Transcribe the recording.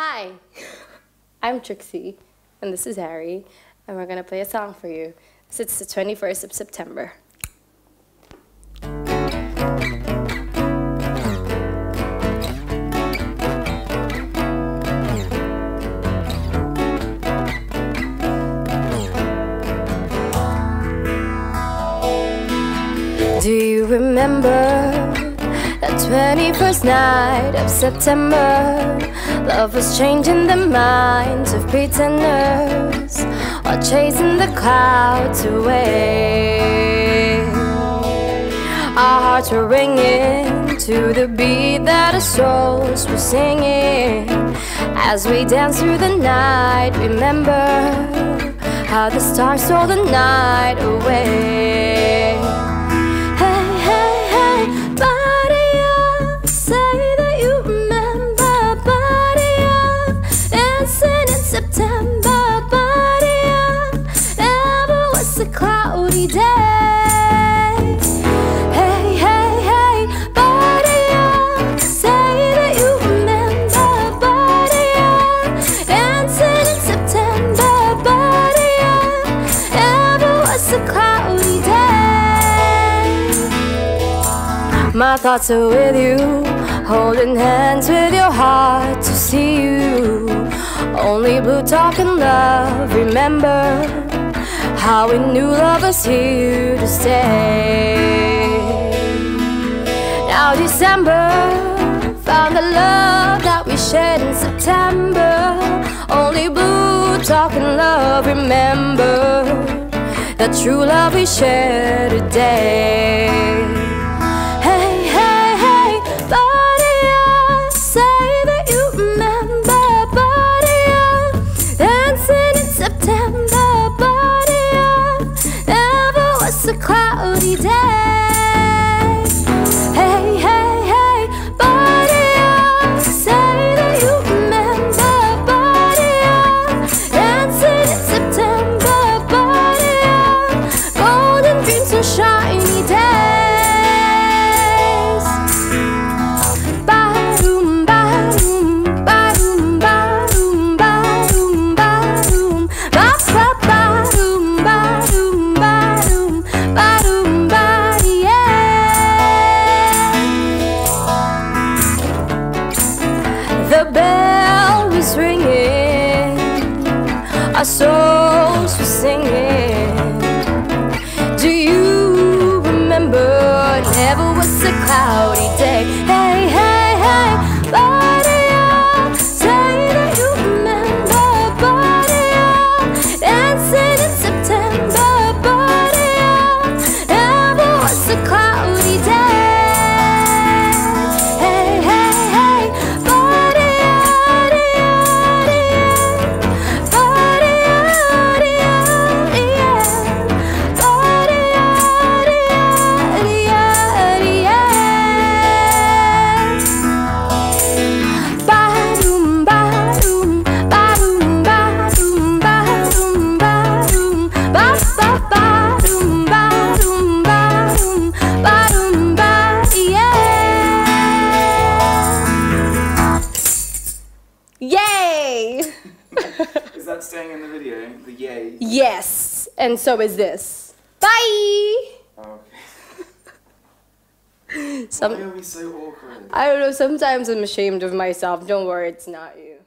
Hi, I'm Trixie, and this is Harry, and we're gonna play a song for you. It's the 21st of September. Do you remember that 21st night of September? Love was changing the minds of pretenders while chasing the clouds away. Our hearts were ringing to the beat that our souls were singing as we danced through the night. Remember how the stars stole the night away. My thoughts are with you, holding hands with your heart to see you. Only blue talking love, remember how we knew love was here to stay. Now December found the love that we shared in September. Only blue talking love, remember the true love we shared today. Cloudy day. Our souls were singing. Staying in the video? The yay? Yes, and so is this. Bye! Okay. Some, Why are we so awkward? I don't know, sometimes I'm ashamed of myself. Don't worry, it's not you.